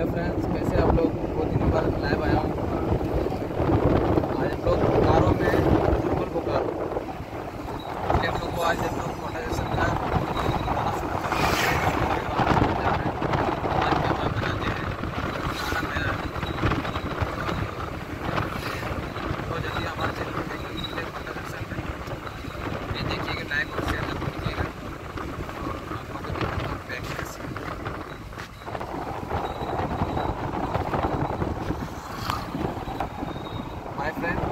Hello friends, कैसे आप लोग? बहुत दिनों बाद लाइव आया हूँ आज हम लोग बोकारो में बोकारो। हम लोग को आज हम लोग That's it.